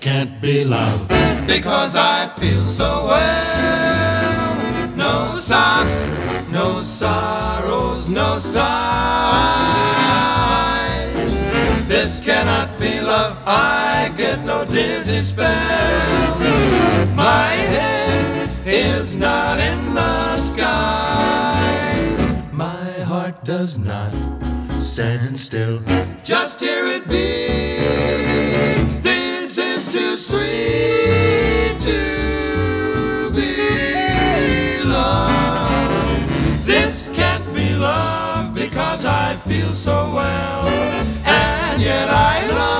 can't be love because I feel so well. No sobs, no sorrows, no sighs. This cannot be love. I get no dizzy spell. My head is not in the skies. My heart does not stand still just hear it beat. Sweet to be love. This can't be love because I feel so well, and yet I love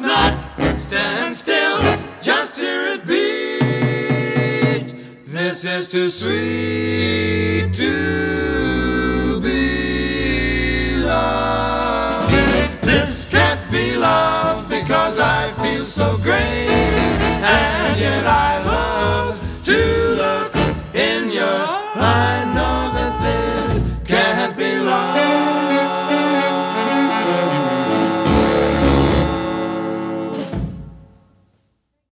not stand still, just hear it beat. This is too sweet to be love. This can't be love because I feel so great,